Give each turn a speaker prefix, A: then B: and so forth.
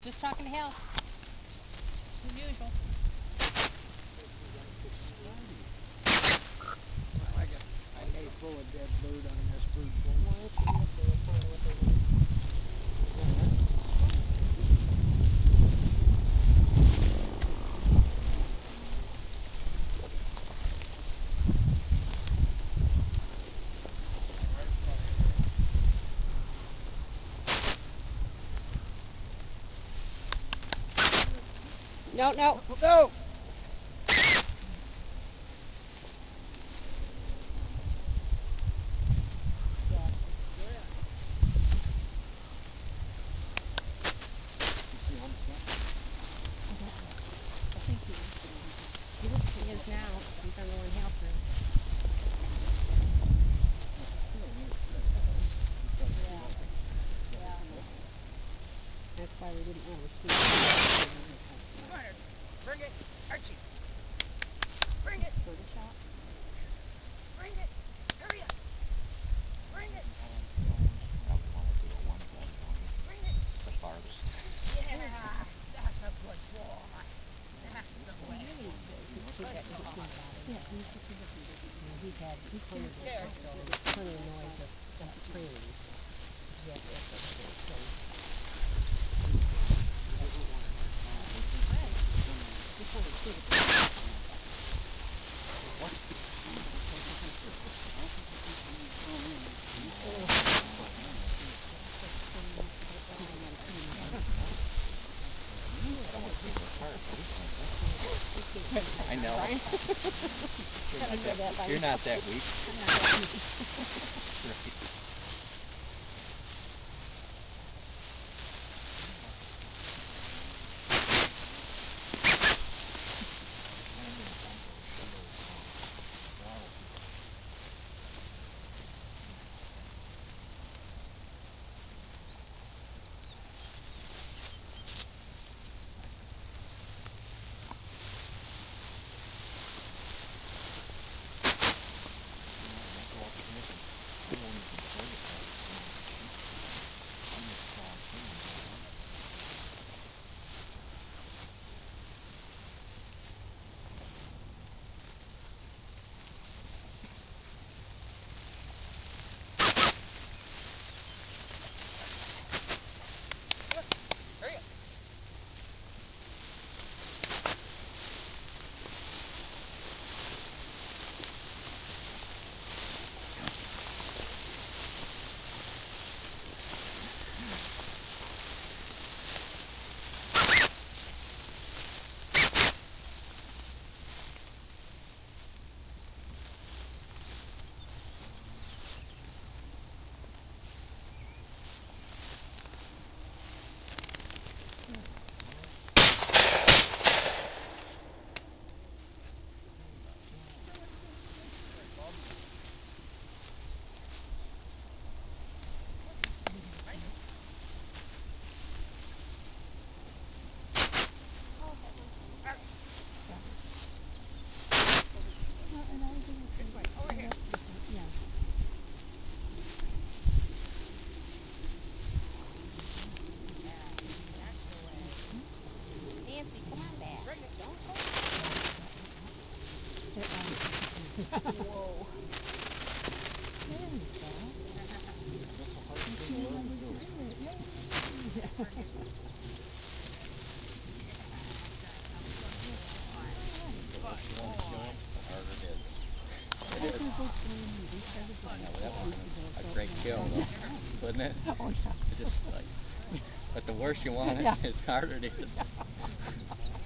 A: Just talking to Hal. As usual.
B: I got a full of dead bird on this bird bowl.
A: No, no.
B: No!
A: I think he is. He looks he is now. He's on the one Hal through. Yeah. Yeah. That's why we didn't overshoot.
B: Come bring it, Archie. Bring it,
A: the
B: bring it, hurry up. Bring it, it.
C: the.
B: Yeah, that's a good boy. That's the way.
A: He's just a different. He's had he's plenty of
B: There.
A: so there's plenty of noise of, of training. Yeah, yeah, so, He's only two to
C: I know.
A: That
C: You're not that weak. Kill though, wasn't it?
A: Oh, yeah.
C: It just like, but the worse you want it,
A: Yeah.
C: it's harder it is.